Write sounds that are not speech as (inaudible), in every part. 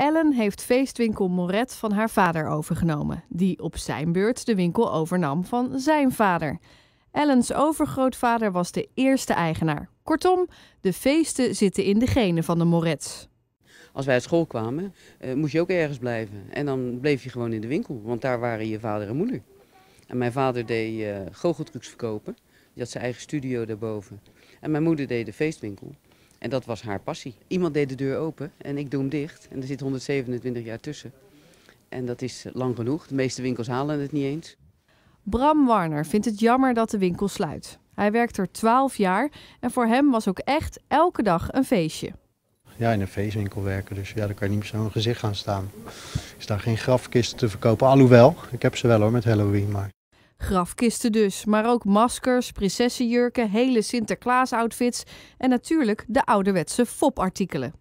Ellen heeft feestwinkel Moret van haar vader overgenomen, die op zijn beurt de winkel overnam van zijn vader. Ellens overgrootvader was de eerste eigenaar. Kortom, de feesten zitten in de genen van de Morets. Als wij uit school kwamen, uh, moest je ook ergens blijven. En dan bleef je gewoon in de winkel, want daar waren je vader en moeder. En mijn vader deed uh, goocheltrucs verkopen. Die had zijn eigen studio daarboven. En mijn moeder deed de feestwinkel. En dat was haar passie. Iemand deed de deur open en ik doe hem dicht. En er zit 127 jaar tussen. En dat is lang genoeg. De meeste winkels halen het niet eens. Bram Warner vindt het jammer dat de winkel sluit. Hij werkt er 12 jaar en voor hem was ook echt elke dag een feestje. Ja, in een feestwinkel werken, dus ja, daar kan je niet zo'n gezicht gaan staan. Is daar geen grafkisten te verkopen? Alhoewel, ik heb ze wel hoor met Halloween, maar Grafkisten dus, maar ook maskers, prinsessenjurken, hele Sinterklaas-outfits en natuurlijk de ouderwetse fopartikelen.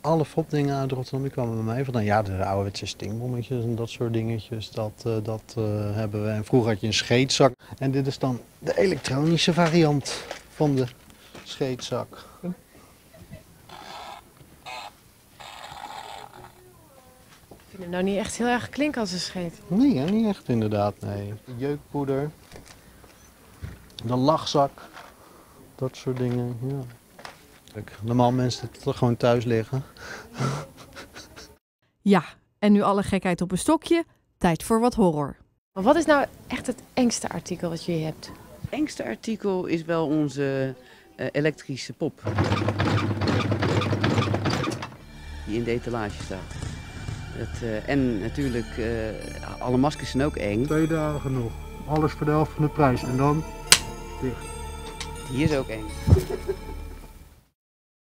Alle fopdingen uit Rotterdam die kwamen bij mij vandaan. Ja, de ouderwetse stingbommetjes en dat soort dingetjes, dat, uh, dat uh, hebben we. En vroeger had je een scheetzak. En dit is dan de elektronische variant van de scheetzak. Vind hem nou niet echt heel erg klinken als een scheet. Nee, niet echt inderdaad, nee. De jeukpoeder, de lachzak, dat soort dingen, ja. Normaal mensen het toch gewoon thuis liggen. (laughs) Ja, en nu alle gekheid op een stokje, tijd voor wat horror. Maar wat is nou echt het engste artikel wat je hebt? Het engste artikel is wel onze uh, elektrische pop. Die in de etalage staat. Het, uh, en natuurlijk, uh, alle maskers zijn ook eng. Twee dagen nog. Alles voor de helft van de prijs. En dan dicht. Die is ook eng.